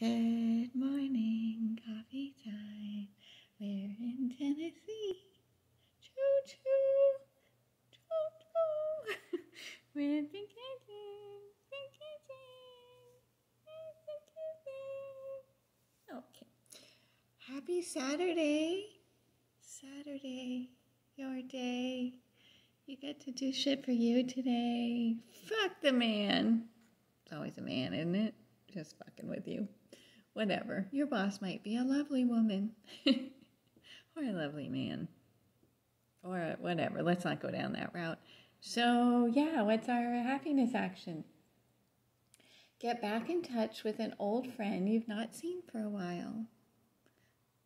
Good morning, coffee time. We're in Tennessee. Choo choo, choo choo. We're vacation, vacation, vacation. Okay. Happy Saturday. Saturday, your day. You get to do shit for you today. Fuck the man. It's always a man, isn't it? Just fucking with you whatever. Your boss might be a lovely woman or a lovely man or whatever. Let's not go down that route. So, yeah, what's our happiness action? Get back in touch with an old friend you've not seen for a while.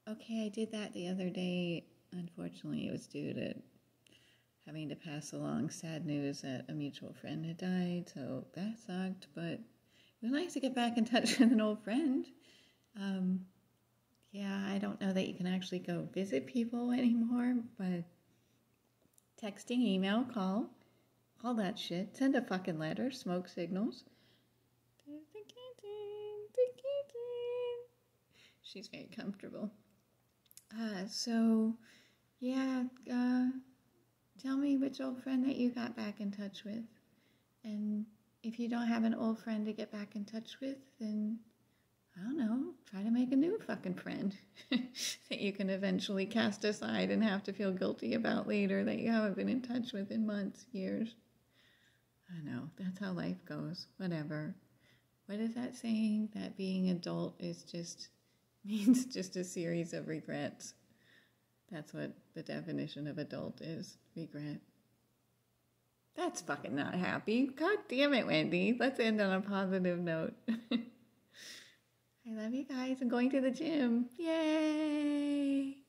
Okay, I did that the other day. Unfortunately, it was due to having to pass along sad news that a mutual friend had died, so that sucked, but it was nice to get back in touch with an old friend. Um, yeah, I don't know that you can actually go visit people anymore, but texting, email, call, all that shit. Send a fucking letter, smoke signals. She's very comfortable. Uh, so, yeah, uh, tell me which old friend that you got back in touch with. And if you don't have an old friend to get back in touch with, then I don't know, try to make a new fucking friend that you can eventually cast aside and have to feel guilty about later that you haven't been in touch with in months, years. I know, that's how life goes. Whatever. What is that saying? That being adult is just means just a series of regrets. That's what the definition of adult is regret. That's fucking not happy. God damn it, Wendy. Let's end on a positive note. I love you guys. I'm going to the gym. Yay!